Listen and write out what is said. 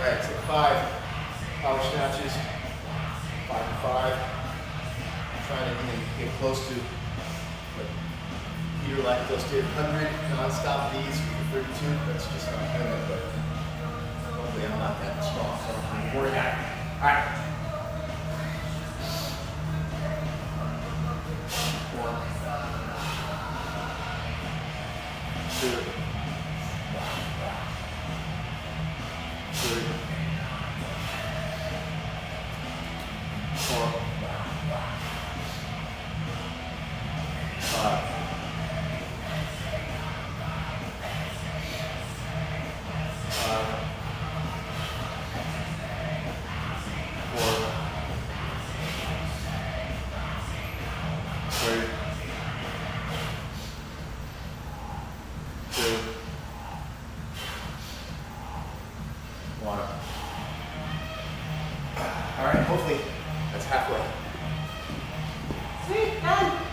All right, so five power snatches, five and five. I'm trying to even get close to what Peter Lakatos did, 100 non-stop Ds for 32. That's just not it, but four, five. All right, hopefully that's halfway. Sweet, done.